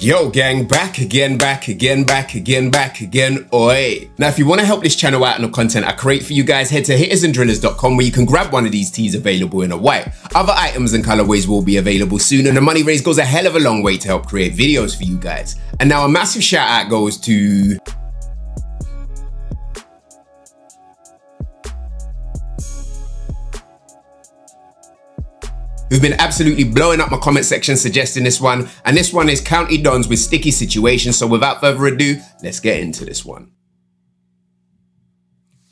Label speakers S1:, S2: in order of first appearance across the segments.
S1: Yo gang, back again, back again, back again, back again, oi. Now if you want to help this channel out and the content I create for you guys, head to hittersanddrillers.com where you can grab one of these tees available in a white. Other items and colorways will be available soon and the money raised goes a hell of a long way to help create videos for you guys. And now a massive shout out goes to who've been absolutely blowing up my comment section suggesting this one. And this one is Country Dons with Sticky situations. So without further ado, let's get into this one.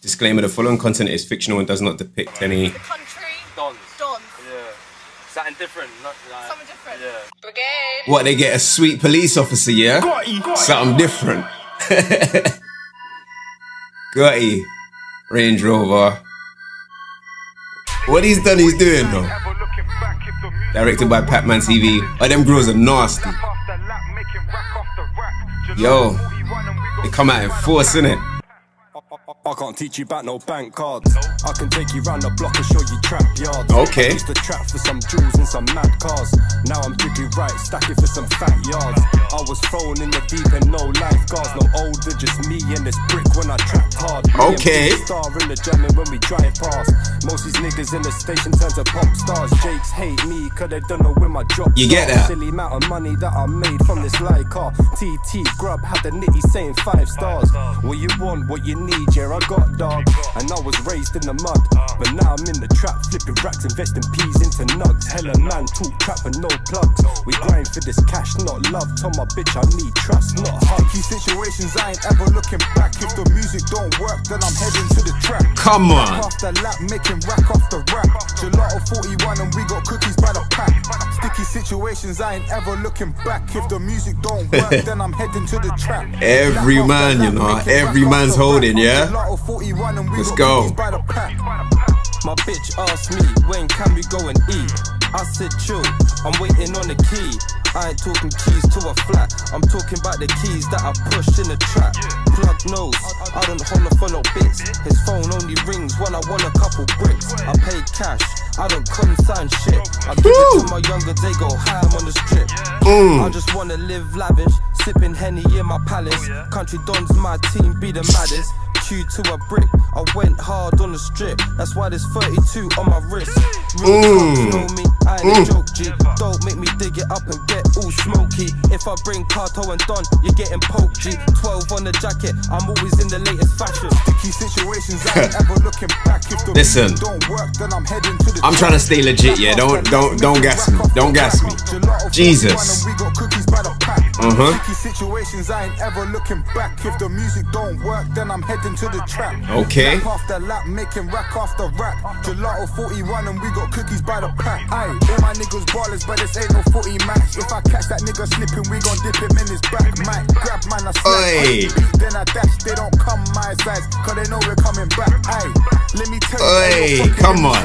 S1: Disclaimer, the following content is fictional and does not depict any...
S2: The country.
S3: Dons.
S2: Dons.
S3: Yeah. Something different. Not like,
S2: Something different.
S3: Yeah.
S2: Brigade.
S1: What, they get a sweet police officer, yeah? Something different. Gotti. Range Rover. What he's done, he's doing though. Directed by Pac-Man TV. Oh, them girls are nasty. Yo, they come out in force, innit?
S4: I can't teach you about no bank cards. I can take you round the block and show you trap yards.
S1: Okay.
S4: I used to trap for some jewels and some mad cars. Now I'm digging right, stacking for some fat yards. I was thrown in the deep and no lifeguards, no older, just me and this brick when I trapped hard.
S1: Okay.
S4: Star in the jamming when we drive past. Most these niggas in the station turn to pop stars. Jakes hate me cause they don't know where my drop
S1: You get that?
S4: Silly amount of money that I made from this light car. TT Grub had the nitty saying five stars. What you want, what you need, yeah, I got dog. And I was raised in the mud, but now I'm in the trap, flipping racks, investing peas into nugs. Hella man, talk trap and no plugs. We grind for this cash, not love. Tell my bitch I need trust, not hug.
S5: Key situations, I ain't ever looking back. If the music don't work, then I'm heading to the track.
S1: Come on.
S5: Off the lap, making rack off the rack. Gelato 41 and we got cookies by the pack. Sticky situations, I ain't ever looking back. If the music don't work, then I'm heading to the track.
S1: Every
S5: Lap off the
S1: man, you know, every man's holding, yeah?
S5: Gelato 41 and we
S1: Let's go.
S5: cookies by the pack.
S4: My bitch asked me, when can we go and eat? I said, chill, I'm waiting on the key. I ain't talking keys to a flat, I'm talking about the keys that I push in the trap. Plug knows, I don't holler for no bits. His phone only rings when I want a couple bricks. I pay cash, I don't consign shit. I give it to my younger, they go ham on the strip. I just wanna live lavish, sipping Henny in my palace. Country Dons, my team be the maddest. Q to a brick. I went hard on the strip. That's why there's 32 on my wrist. Real talk, you know me. I ain't a joke, G. Don't make me dig it up and get all smoky. If I bring Kato and Don, you're getting poked, G. 12 on the jacket. I'm always in the latest fashion.
S5: Sticky situations, I ain't ever looking back. If the
S1: Listen.
S5: don't work, then I'm heading to the
S1: I'm trying to stay legit, yeah. Don't don't don't gas me. Don't gas me. Jesus.
S5: We got cookies by the pack. Sticky situations, I ain't ever looking back. If the music don't work, then I'm heading to the trap.
S1: Okay.
S5: Lap after lap, making rack after rack. Gelato 41 and we got cookies by the pack. Aye, all my niggas ballers, but this ain't no footy match. If I catch that nigga slipping, we gon' dip him in his back. Might grab man, I. Then I dash. They don't come my size, cause they know we're coming back. Aye, let me tell you.
S1: Oi,
S5: ain't no fucking
S1: come on.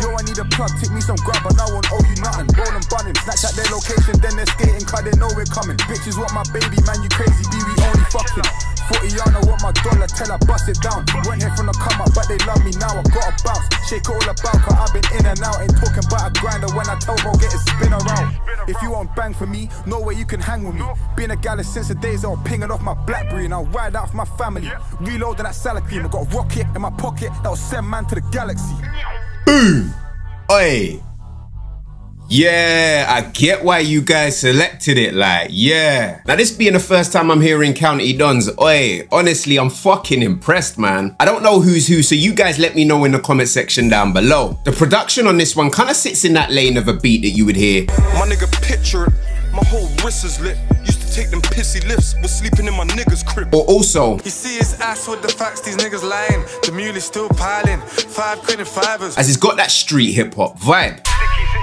S5: Yo, I need a plug, take me some grub, and I won't owe you nothing. Roll and bun him, snatch at their location, then they're skating, cause they know we're coming. Bitches want my baby, man, you crazy, B, we only fucking. 40 yarn, I want my dollar, tell her bust it down. Went here from the come up, but they love me now, I gotta bounce. Shake it all about, cause I've been in and out. Ain't talking about a grinder when I tell bro, get it spin around. If you want bang for me, no way you can hang with me. Been a gallus since the days I was pinging off my Blackberry, and I'll ride out for my family. Reloading that salad cream, I got a rocket in my pocket that'll send man to the galaxy.
S1: Boom. Oi. Yeah, I get why you guys selected it. Like, yeah. Now, this being the first time I'm hearing Country Dons, oi, honestly, I'm fucking impressed, man. I don't know who's who, so you guys let me know in the comment section down below. The production on this one kind of sits in that lane of a beat that you would hear.
S6: My nigga picture it. My whole wrist is lit. Used to take them pissy lifts. Was sleeping in my nigga's crib.
S1: Or also,
S7: You see his ass with the facts, these niggas lying. The mule is still piling. Five and fivers.
S1: as he's got that street hip hop vibe.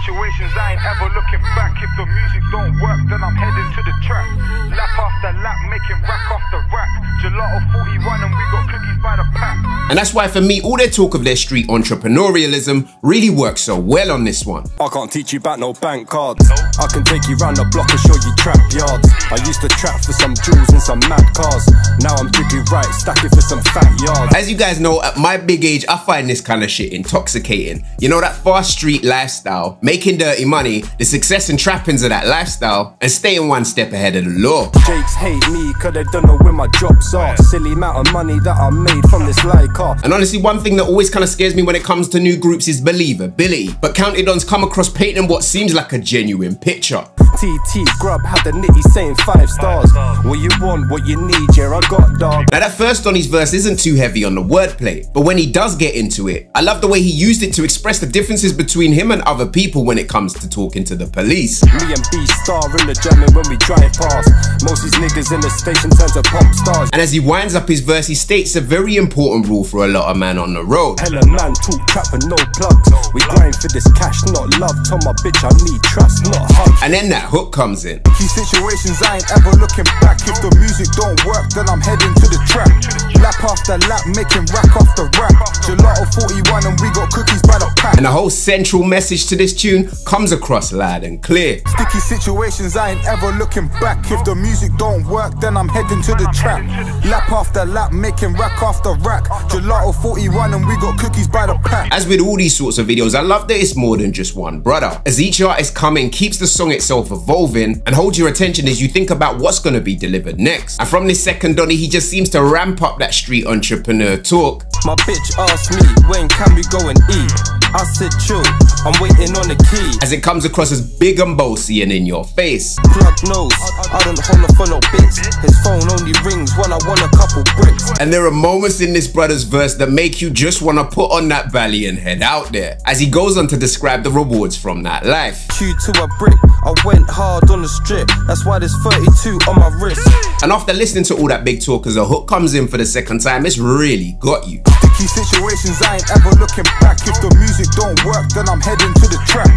S5: Sticky situations, I ain't ever looking back. If the music don't work, then I'm heading to the track. Lap after lap, making rack after rack. Gelato 41 and we got cookies by the pack.
S1: And that's why for me, all their talk of their street entrepreneurialism really works so well on this one.
S4: I can't teach you about no bank cards. I can take you round the block and show you trap yards. I used to trap for some jewels and some mad cars. Now I'm digging right, stacking for some fat yards.
S1: As you guys know, at my big age, I find this kind of shit intoxicating. You know, that fast street lifestyle, making dirty money, the success and trappings of that lifestyle, and staying one step ahead of the law.
S4: Jakes hate me cause they don't know where my drops are. Silly amount of money that I made from this like car.
S1: And honestly, one thing that always kind of scares me when it comes to new groups is believability. But Country Dons come across painting what seems like a genuine picture.
S4: TT Grub had the nitty saying five stars. What you want, what you need, yeah, I got dog.
S1: Now that first Donny's verse isn't too heavy on the wordplay, but when he does get into it, I love the way he used it to express the differences between him and other people when it comes to talking to the police.
S4: Me and B Star in the German when we drive past. Most these niggas in the station turn to pop stars.
S1: And as he winds up his verse, he states a very important rule for a lot of men on the road.
S4: Hella man talk trap and no plugs. We grind for this cash, not love. Tell my bitch I need trust, not hugs.
S1: And then that hook comes in.
S5: These situations I ain't ever looking back. If the music don't work, then I'm heading to the trap. Lap after lap, making rack after rack. Gelato 41 and we got cookies by the pack.
S1: And the whole central message to this tune comes across loud and clear.
S5: Sticky situations, I ain't ever looking back. If the music don't work, then I'm heading to the trap. Lap after lap, making rack after rack. Gelato 41 and we got cookies by the pack.
S1: As with all these sorts of videos, I love that it's more than just one brother. As each artist coming keeps the song itself evolving and hold your attention as you think about what's gonna be delivered next. And from this second Donny, he just seems to ramp up that street entrepreneur talk.
S4: My bitch asked me, when can we go and eat? I said chill, I'm waiting on the key.
S1: As it comes across as big and bossy and in your face.
S4: Plug knows, I don't holler for no bits. His phone only rings when I want a couple bricks.
S1: And there are moments in this brother's verse that make you just wanna put on that valley and head out there. As he goes on to describe the rewards from that life.
S4: Q to a brick, I went hard on the strip. That's why there's 32 on my wrist.
S1: And after listening to all that big talk as a hook comes in for the second time, it's really got you.
S5: Sticky situations, I ain't ever looking back. If the music don't work, then I'm heading to the trap.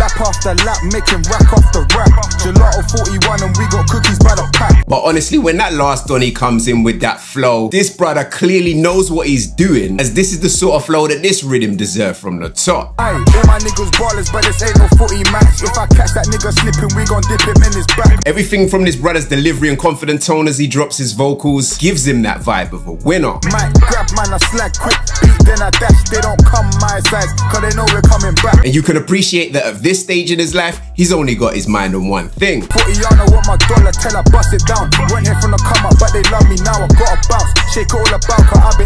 S5: Lap after lap, making rack after rack. Gelato 41 and we got cookies by the pack.
S1: But honestly, when that last Donny comes in with that flow, this brother clearly knows what he's doing, as this is the sort of flow that this rhythm deserves from the top.
S5: Aye, all my niggas ballers, but this ain't no footy match. If I catch that nigga slipping, we gon' dip him in his back.
S1: Everything from this brother's delivery and confident tone as he drops his vocals gives him that vibe of a winner.
S5: Might grab man, I slack quick, beat, then I dash. They don't come my size, cause they know we're coming back.
S1: And you can appreciate that at this stage in his life, he's only got his mind on one thing.
S5: 40 on, I want my dollar, tell her bust it down. Went here from the come up, but they love me now. I gotta bounce, shake it all about, cause I've been in and out.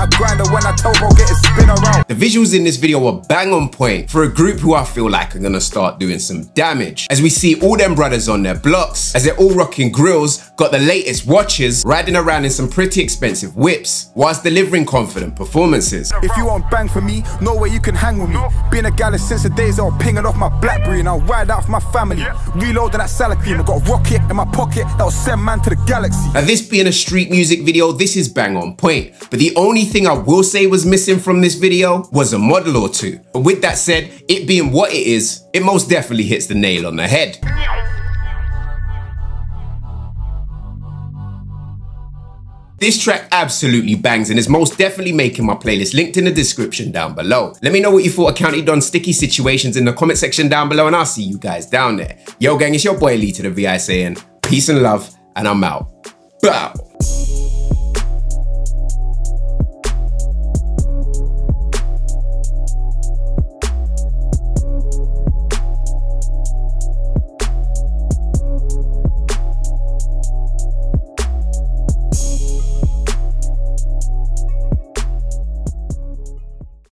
S5: A grinder when I tell bro, get it spin around.
S1: The visuals in this video are bang on point for a group who I feel like are gonna start doing some damage. As we see all them brothers on their blocks, as they're all rocking grills, got the latest watches, riding around in some pretty expensive whips, whilst delivering confident performances.
S5: If you want bang for me, no way you can hang with me. Been a gallus since the days I was pinging off my Blackberry and I'll ride out for my family. Reloading that salad cream, I got a rocket in my pocket that'll send man to the galaxy.
S1: Now this being a street music video, this is bang on point. But the only thing I will say was missing from this video was a model or two. But with that said, it being what it is, it most definitely hits the nail on the head. This track absolutely bangs and is most definitely making my playlist linked in the description down below. Let me know what you thought of Country Don sticky situations in the comment section down below and I'll see you guys down there. Yo gang, it's your boy Lee to the VI saying peace and love and I'm out. Bow.